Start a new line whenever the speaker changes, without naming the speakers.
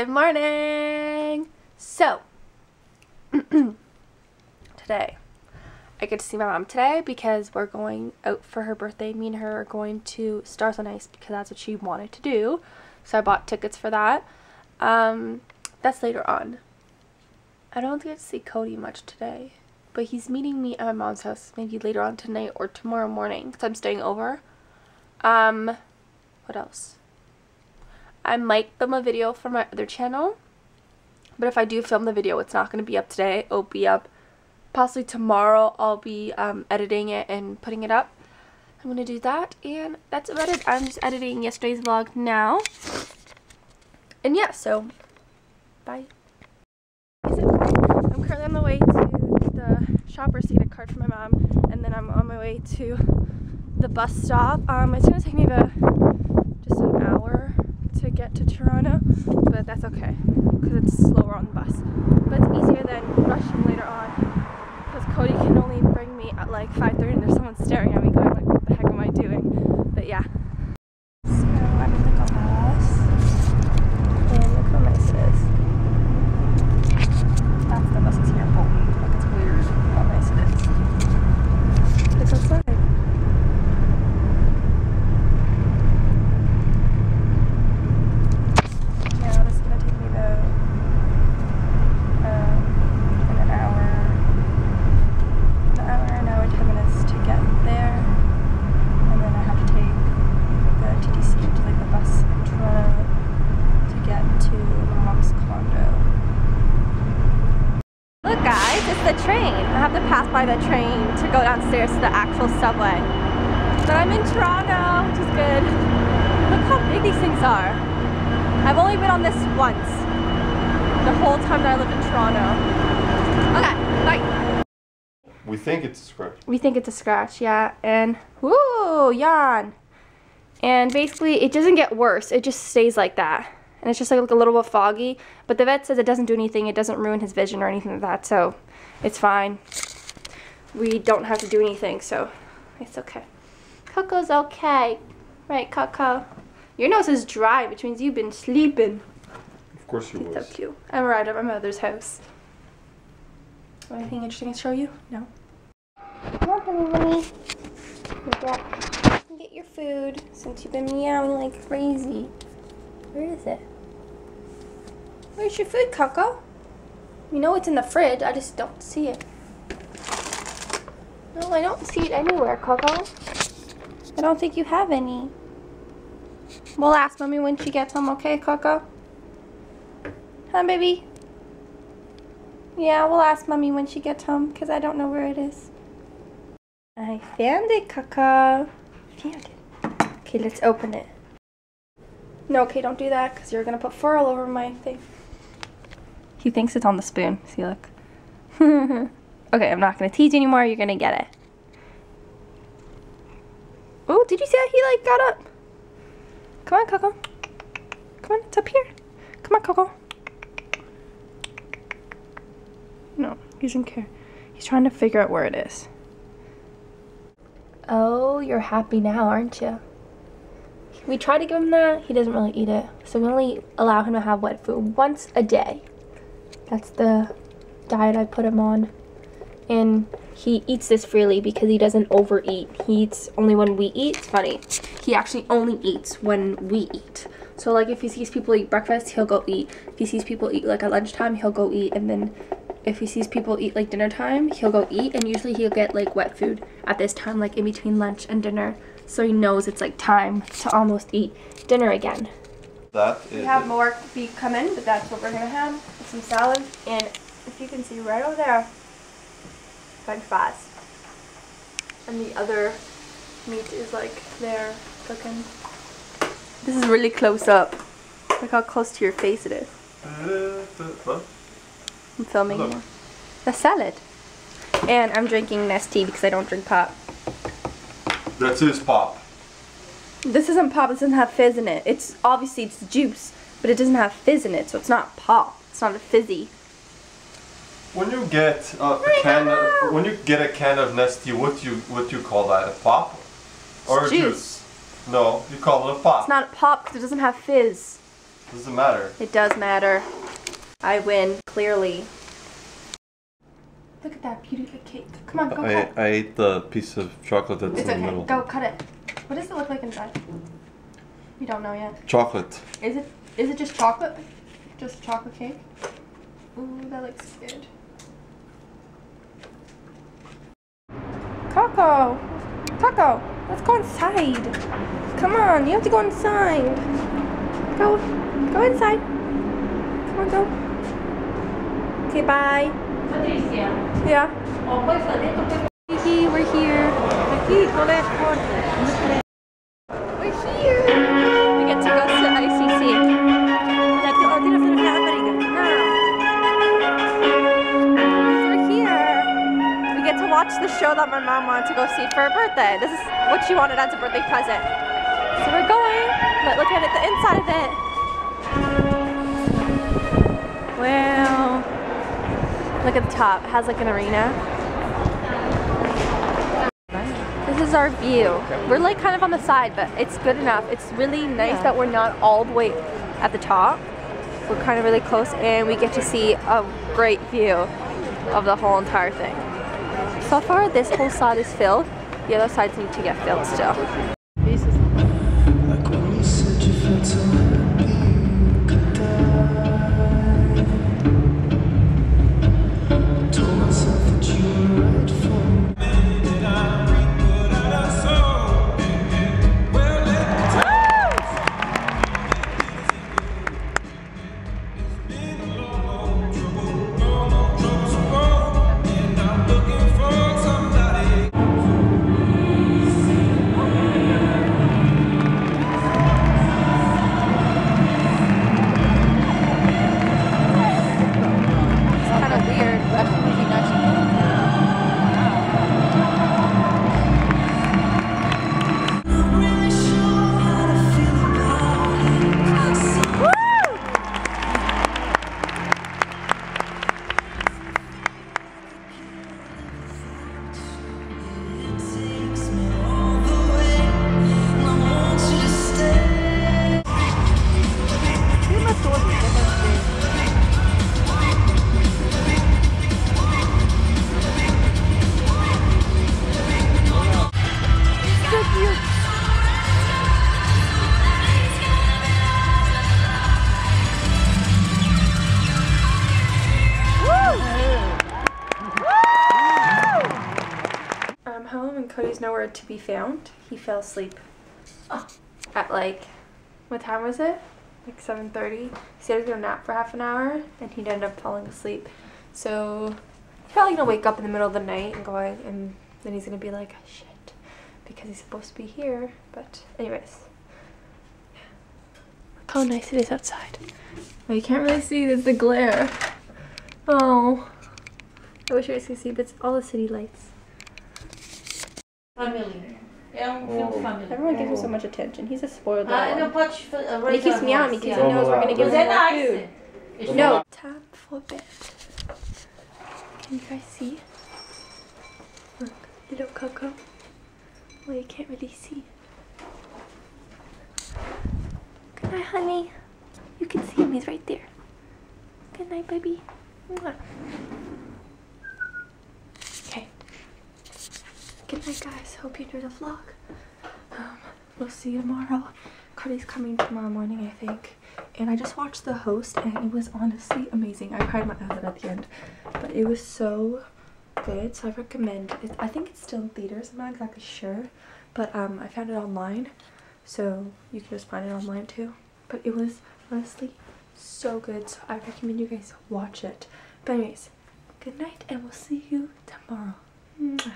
Good morning! So, today, I get to see my mom today because we're going out for her birthday. Me and her are going to Stars on Ice because that's what she wanted to do. So I bought tickets for that. Um, that's later on. I don't get to see Cody much today, but he's meeting me at my mom's house maybe later on tonight or tomorrow morning because I'm staying over. Um, what else? I might film a video for my other channel. But if I do film the video, it's not going to be up today. It'll be up possibly tomorrow. I'll be um, editing it and putting it up. I'm going to do that. And that's about it. I'm just editing yesterday's vlog now. And yeah, so bye. I'm currently on the way to the shoppers to get a card for my mom. And then I'm on my way to the bus stop. Um, it's going to take me about get to Toronto, but that's okay because it's slower on the bus. But it's easier than rushing later on because Cody can only bring me at like 5.30 and there's someone staring at me going like, what the heck am I doing? But yeah. So I'm in the bus and look how nice it is. That's the buses here in Bolton. Like it's weird how nice it is. It's outside. Yeah, this is gonna take me about um, an hour, an hour, an hour, ten minutes to get there, and then I have to take the TTC to like the bus in Toronto to get to my mom's condo. Look, guys, it's the train. I have to pass by the train to go downstairs to the actual subway. But I'm in Toronto, which is good. Look how big these things are. I've only been on this once. The whole time that I lived in Toronto. Okay, bye.
We think it's a scratch.
We think it's a scratch, yeah. And woo, yawn. And basically, it doesn't get worse. It just stays like that. And it's just like a little bit foggy. But the vet says it doesn't do anything. It doesn't ruin his vision or anything like that. So it's fine. We don't have to do anything, so it's okay. Coco's okay. Right, Coco? Your nose is dry, which means you've been sleeping.
Of course you
So
was.
cute. I'm right at my mother's house. Anything interesting to show you? No. Come on, honey, honey. Get, get your food since you've been meowing like crazy. Where is it? Where's your food, Coco? You know it's in the fridge. I just don't see it. No, I don't see it anywhere, Coco. I don't think you have any. We'll ask Mommy when she gets home, okay, Coco? Huh, baby? Yeah, we'll ask Mommy when she gets home, because I don't know where it is. I found it, Kaka. Found it. Okay, let's open it. No, okay, don't do that, because you're going to put fur all over my thing. He thinks it's on the spoon. See, look. okay, I'm not going to tease you anymore. You're going to get it. Oh, did you see how he, like, got up? Come on, Coco. Come on, it's up here. Come on, Coco. No, he doesn't care. He's trying to figure out where it is. Oh, you're happy now, aren't you? We try to give him that. He doesn't really eat it. So we only allow him to have wet food once a day. That's the diet I put him on. And he eats this freely because he doesn't overeat. He eats only when we eat. It's funny. He actually only eats when we eat. So like if he sees people eat breakfast, he'll go eat. If he sees people eat like at lunchtime, he'll go eat. And then if he sees people eat like dinner time, he'll go eat. And usually he'll get like wet food at this time, like in between lunch and dinner. So he knows it's like time to almost eat dinner again.
That is.
We have more beef coming, but that's what we're gonna have. Some salad, and if you can see right over there, French fries. And the other meat is like there cooking. This is really close up. Look how close to your face it is.
What?
I'm filming. The salad. And I'm drinking Nestea because I don't drink pop.
That's his pop.
This isn't pop, it doesn't have fizz in it. It's obviously it's juice, but it doesn't have fizz in it, so it's not pop. It's not a fizzy.
When you get uh, a can, of, when you get a can of Nestea, what you what you call that? A pop or a
juice.
juice? No, you call it a pop.
It's not a pop because it doesn't have fizz.
Doesn't matter.
It does matter. I win, clearly. Look at that beautiful cake. Come on, go
I,
cut.
I ate the piece of chocolate that's
It's
in the
okay.
middle.
Go cut it. What does it look like inside? We don't know yet.
Chocolate.
Is it is it just chocolate? Just chocolate cake? Ooh, that looks good. Coco! Coco! Let's go inside! Come on, you have to go inside! Go! Go inside! Come on, go! Okay, bye!
Patricia,
Yeah.
o puoi fare detto che
Kiki, we're here!
piccolo è
The show that my mom wanted to go see for her birthday. This is what she wanted as a birthday present. So we're going. But look at it, the inside of it. Wow. Look at the top. It has like an arena. This is our view. We're like kind of on the side, but it's good enough. It's really nice that we're not all the way at the top. We're kind of really close and we get to see a great view of the whole entire thing. So far, this whole side is filled. The other sides need to get filled still. Cody's nowhere to be found. He fell asleep oh. at like, what time was it? Like 7.30. He said he was gonna nap for half an hour and he'd end up falling asleep. So he's probably gonna wake up in the middle of the night and going and then he's gonna be like, oh, shit, because he's supposed to be here. But anyways, look how nice it is outside. Well, you can't really see, there's the glare. Oh, I wish you guys could see, but it's all the city lights.
Family. É um filme família.
Everyone gives him so much attention. He's a spoiled little
Ah,
one.
não pode fa-
And he
raise
keeps
a
meowing
voice,
because
yeah.
he knows we're gonna give
Mas
him
é
more
nice.
food.
It's
No. Time for bed. Can you guys see? Look, little Coco. Well, you can't really see. Good night, honey. You can see him. He's right there. Good night, baby. Mwah. Okay. Good night, guys. Hope you enjoyed the vlog. Um, we'll see you tomorrow. Cody's coming tomorrow morning, I think. And I just watched The Host, and it was honestly amazing. I cried my eyes out at the end, but it was so good. So I recommend it. I think it's still in theaters. I'm not exactly sure, but um, I found it online, so you can just find it online too. But it was honestly so good. So I recommend you guys watch it. But anyways, good night, and we'll see you tomorrow. Mwah.